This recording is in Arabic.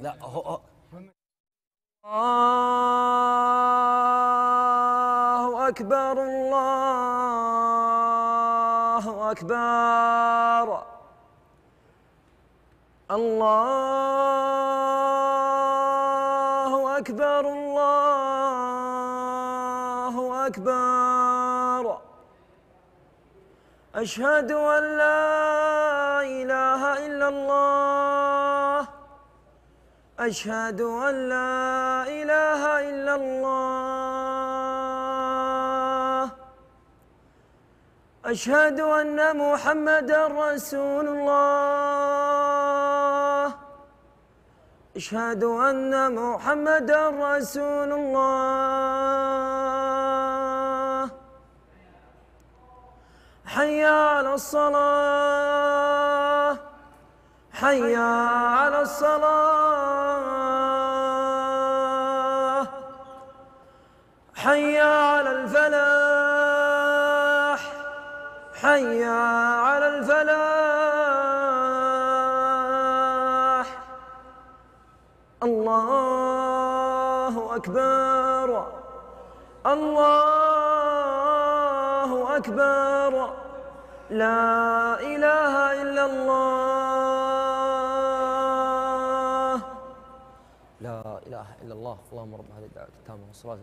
لا هو الله أكبر الله أكبر. الله أكبر الله أكبر. أشهد أن لا إله إلا الله. أشهد أن لا إله إلا الله. أشهد أن محمدا رسول الله. أشهد أن محمدا رسول الله. حي على الصلاة. حي على الصلاة. حي على الفلاح. حي على الفلاح. الله أكبر. الله أكبر. لا إله إلا الله. لا إله إلا الله. اللهم رب هذه الدعوة التامة والصلاة